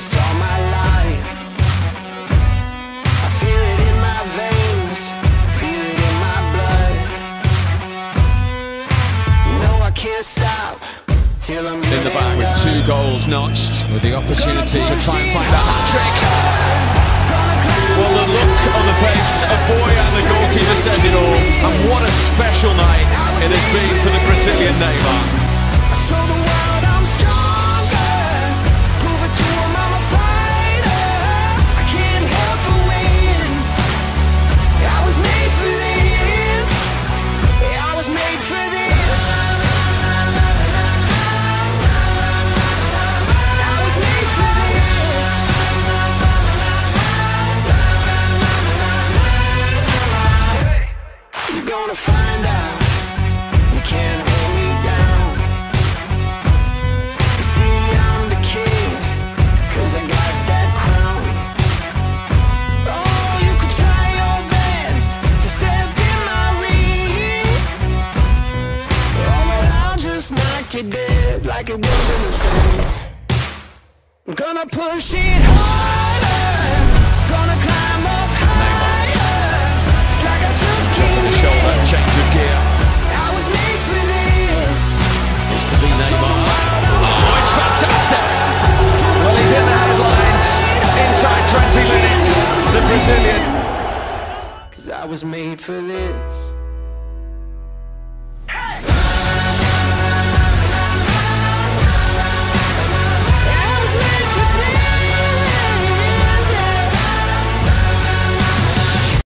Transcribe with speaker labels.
Speaker 1: this all my life. I feel it
Speaker 2: in my veins, feel it in my blood. You know I can't stop till I'm in the back, with two goals notched, with the opportunity to try and find that hat trick. You dead like it wasn't a thing. I'm gonna push it harder, gonna climb up higher. It's like I just
Speaker 1: of the shoulder, change of gear.
Speaker 2: I was made for this.
Speaker 1: It's to be Neymar. Oh, it's fantastic! Well, he's in the headlines inside 20 minutes. The Brazilian
Speaker 2: Cause I was made for this.